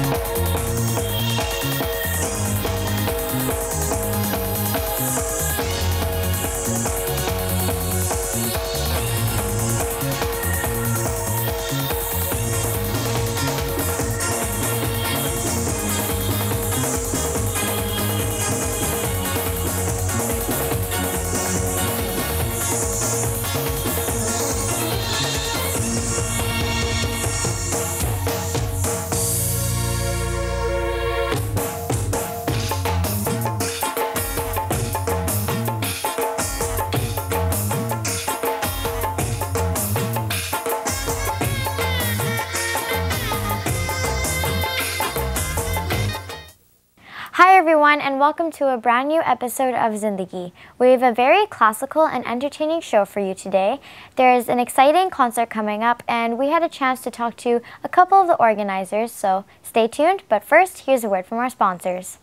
Hi welcome to a brand new episode of Zindagi. We have a very classical and entertaining show for you today. There is an exciting concert coming up and we had a chance to talk to a couple of the organizers, so stay tuned. But first, here's a word from our sponsors.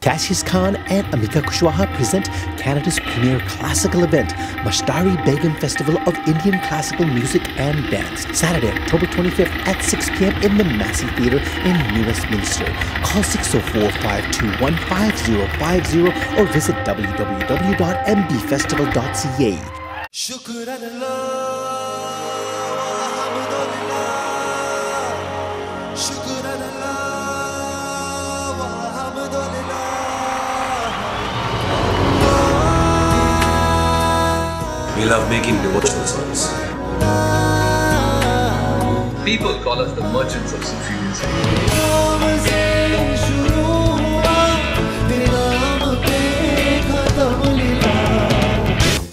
Cassius Khan and Amika Kushwaha present Canada's premier classical event, Mushtari Begum Festival of Indian Classical Music and Dance, Saturday, October 25th at 6 p.m. in the Massey Theatre in New Westminster. Call 604-521-5050 or visit www.mbfestival.ca. We love making devotional songs. People call us the merchants of Sufi music.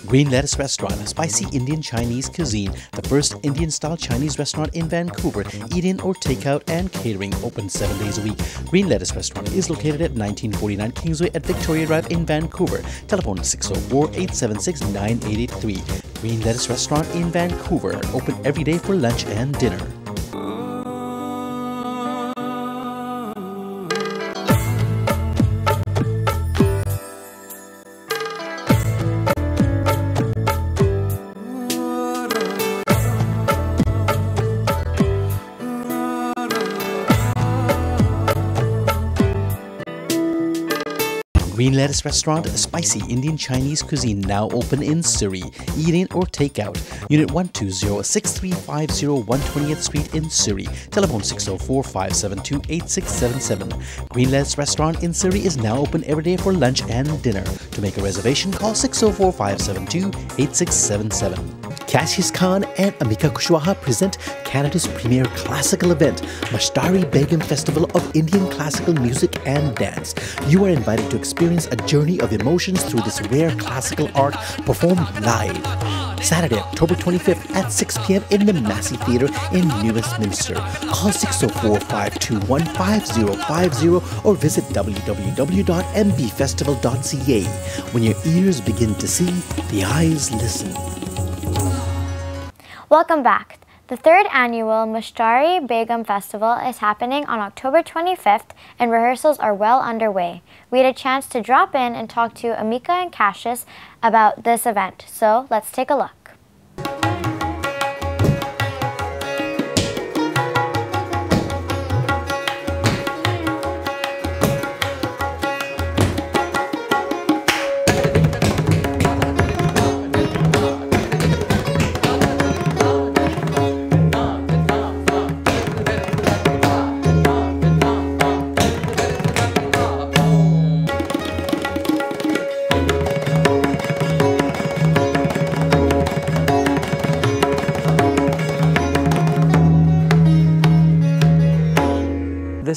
Green Lettuce Restaurant, a spicy Indian Chinese cuisine, the first Indian style Chinese restaurant in Vancouver. Eat in or takeout and catering, open seven days a week. Green Lettuce Restaurant is located at 1949 Kingsway at Victoria Drive in Vancouver. Telephone 604 876 9883. Green Lettuce Restaurant in Vancouver, open every day for lunch and dinner. Lettuce Restaurant, a spicy Indian Chinese cuisine now open in Surrey. Eat in or take out. Unit 120 6350 120th Street in Surrey. Telephone 604 572 8677. Green Lettuce Restaurant in Surrey is now open every day for lunch and dinner. To make a reservation, call 604 572 8677. Cassius Khan and Amika Kushwaha present Canada's premier classical event, Mushtari Begum Festival of Indian Classical Music and Dance. You are invited to experience a journey of emotions through this rare classical art performed live. Saturday, October 25th at 6 p.m. in the Massey Theatre in New Westminster. Call 604 521 5050 or visit www.mbfestival.ca. When your ears begin to see, the eyes listen. Welcome back. The third annual Mushtari Begum Festival is happening on October 25th and rehearsals are well underway. We had a chance to drop in and talk to Amika and Cassius about this event, so let's take a look.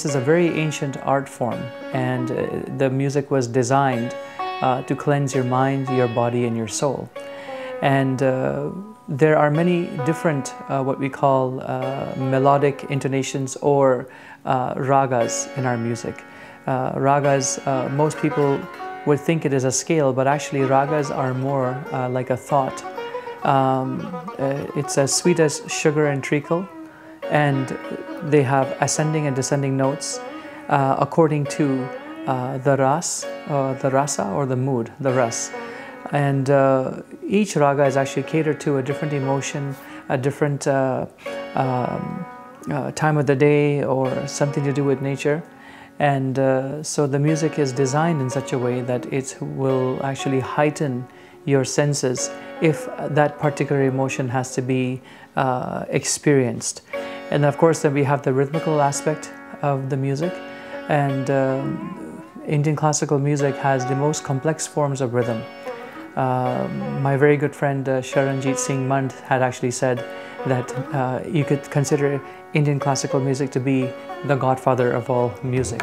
This is a very ancient art form, and uh, the music was designed uh, to cleanse your mind, your body, and your soul. And uh, there are many different, uh, what we call uh, melodic intonations or uh, ragas in our music. Ragas, most people would think it is a scale, but actually, ragas are more like a thought. Um, it's as sweet as sugar and treacle, and they have ascending and descending notes uh, according to uh, the ras, uh, the rasa, or the mood, the ras. And uh, each raga is actually catered to a different emotion, a different uh, um, uh, time of the day or something to do with nature. And so the music is designed in such a way that it will actually heighten your senses if that particular emotion has to be experienced. And of course, then we have the rhythmical aspect of the music. And um, Indian classical music has the most complex forms of rhythm. Uh, my very good friend uh, Sharanjeet Singh Mand had actually said that uh, you could consider Indian classical music to be the godfather of all music.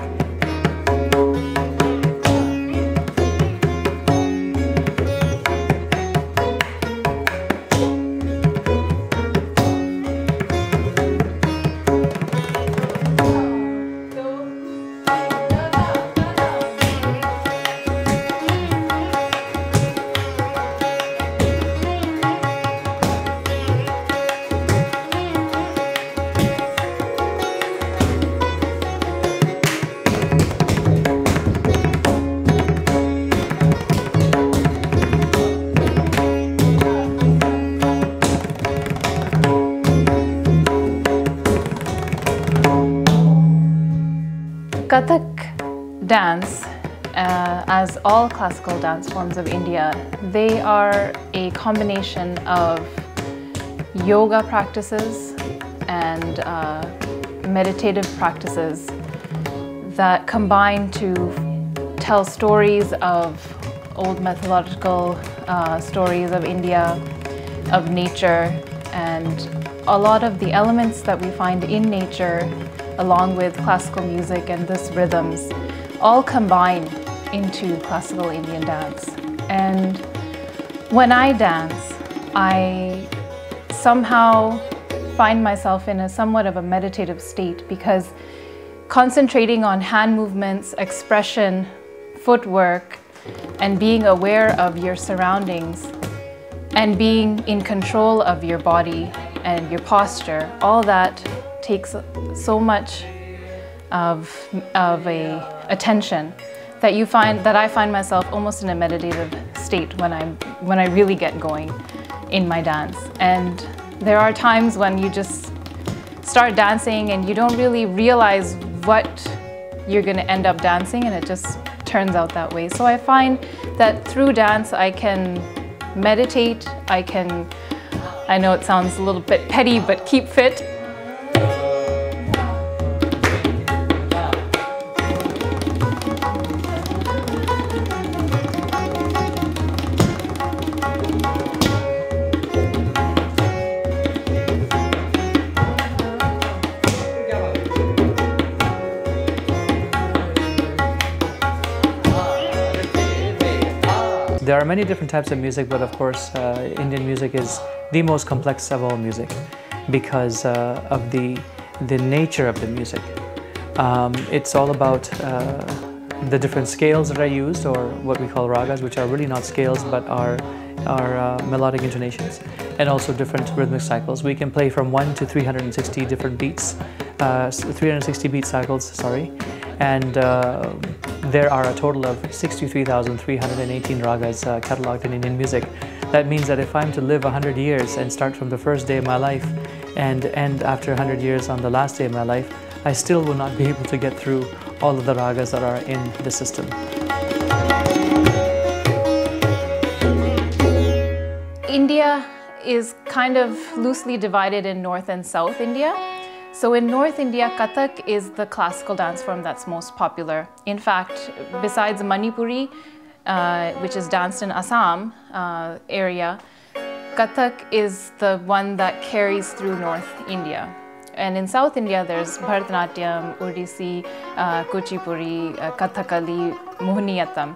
Dance, uh, as all classical dance forms of India, they are a combination of yoga practices and uh, meditative practices that combine to tell stories of old mythological uh, stories of India, of nature, and a lot of the elements that we find in nature along with classical music and this rhythms all combine into classical Indian dance. And when I dance, I somehow find myself in a somewhat of a meditative state because concentrating on hand movements, expression, footwork, and being aware of your surroundings and being in control of your body and your posture, all that takes so much of, of a attention that you find that I find myself almost in a meditative state when I'm when I really get going in my dance. And there are times when you just start dancing and you don't really realize what you're going to end up dancing and it just turns out that way. So I find that through dance I can meditate, I can I know it sounds a little bit petty but keep fit There are many different types of music, but of course, uh, Indian music is the most complex of all music because uh, of the, the nature of the music. Um, it's all about uh, the different scales that are used, or what we call ragas, which are really not scales but are, are uh, melodic intonations, and also different rhythmic cycles. We can play from 1 to 360 different beats, uh, 360 beat cycles, sorry, and uh, there are a total of 63,318 ragas uh, cataloged in Indian music. That means that if I'm to live 100 years and start from the first day of my life and end after 100 years on the last day of my life, I still will not be able to get through all of the ragas that are in the system. India is kind of loosely divided in North and South India. So in North India, Kathak is the classical dance form that's most popular. In fact, besides Manipuri, uh, which is danced in Assam uh, area, Kathak is the one that carries through North India. And in South India, there's Bharatanatyam, Odissi, uh, Kuchipuri, uh, Kathakali, Mohiniyattam.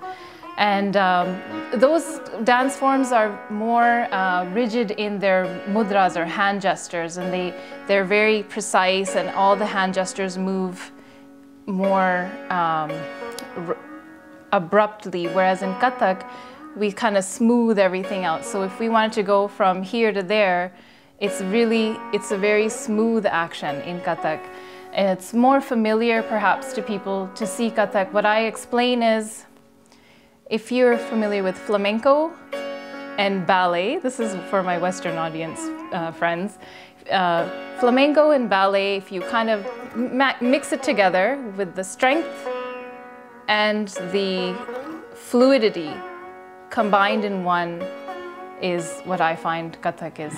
And um, those dance forms are more uh, rigid in their mudras or hand gestures, and they, they're very precise, and all the hand gestures move more um, abruptly. Whereas in Kathak, we kind of smooth everything out. So if we wanted to go from here to there, it's really, it's a very smooth action in Kathak. And it's more familiar perhaps to people to see Kathak. What I explain is if you're familiar with flamenco and ballet, this is for my Western audience uh, friends. uh, flamenco and ballet, if you kind of mix it together with the strength and the fluidity combined in one, is what I find Kathak is.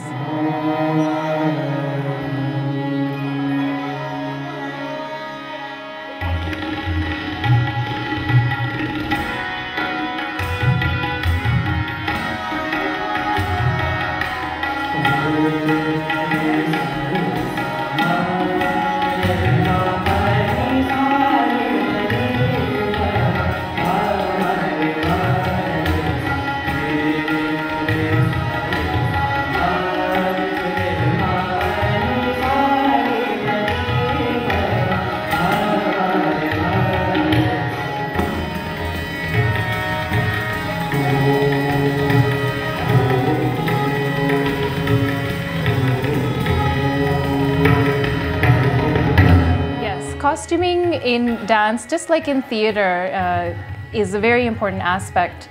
Costuming in dance, just like in theater, uh, is a very important aspect.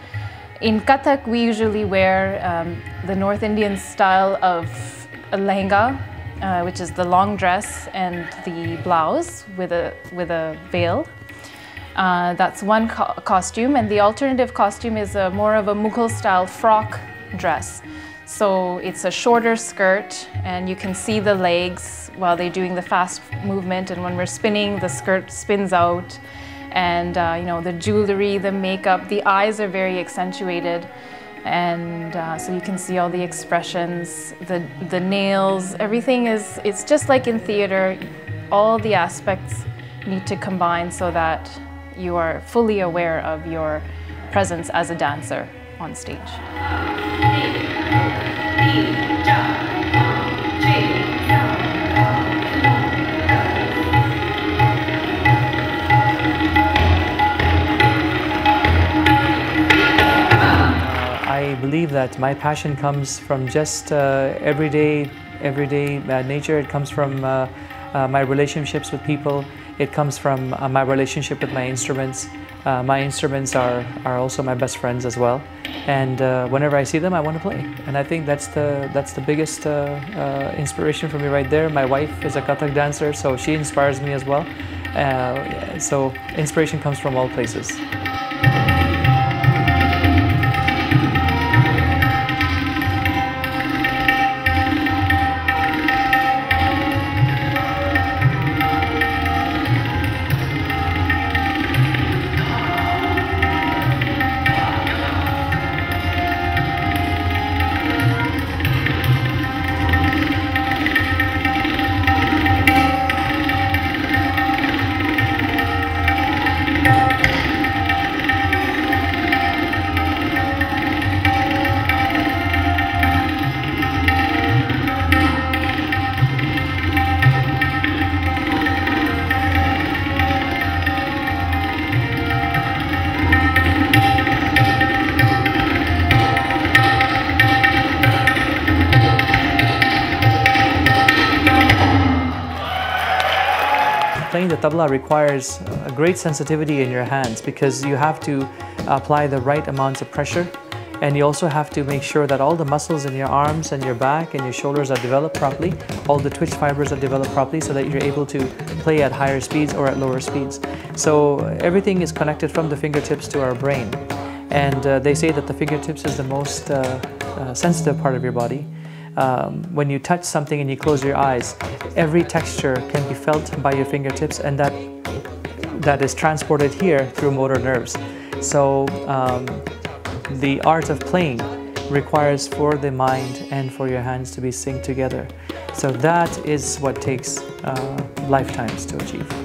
In Kathak, we usually wear um, the North Indian style of lehenga, uh, which is the long dress and the blouse with a, with a veil. Uh, that's one co- costume, and the alternative costume is a, more of a Mughal style frock dress. So it's a shorter skirt, and you can see the legs while they're doing the fast movement. And when we're spinning, the skirt spins out, and uh, you know the jewelry, the makeup, the eyes are very accentuated, and uh, so you can see all the expressions, the the nails, everything is. It's just like in theater, all the aspects need to combine so that you are fully aware of your presence as a dancer on stage. I believe that my passion comes from just uh, everyday, everyday uh, nature. It comes from uh, uh, my relationships with people. It comes from uh, my relationship with my instruments. Uh, my instruments are, are also my best friends as well. And uh, whenever I see them, I want to play. And I think that's the, that's the biggest uh, uh, inspiration for me right there. My wife is a Kathak dancer, so she inspires me as well. So inspiration comes from all places. Tabla requires a great sensitivity in your hands because you have to apply the right amounts of pressure and you also have to make sure that all the muscles in your arms and your back and your shoulders are developed properly, all the twitch fibers are developed properly so that you're able to play at higher speeds or at lower speeds. So everything is connected from the fingertips to our brain. And uh, they say that the fingertips is the most uh, uh, sensitive part of your body. Um, when you touch something and you close your eyes, every texture can be felt by your fingertips, and that that is transported here through motor nerves. So um, the art of playing requires for the mind and for your hands to be synced together. So that is what takes uh, lifetimes to achieve.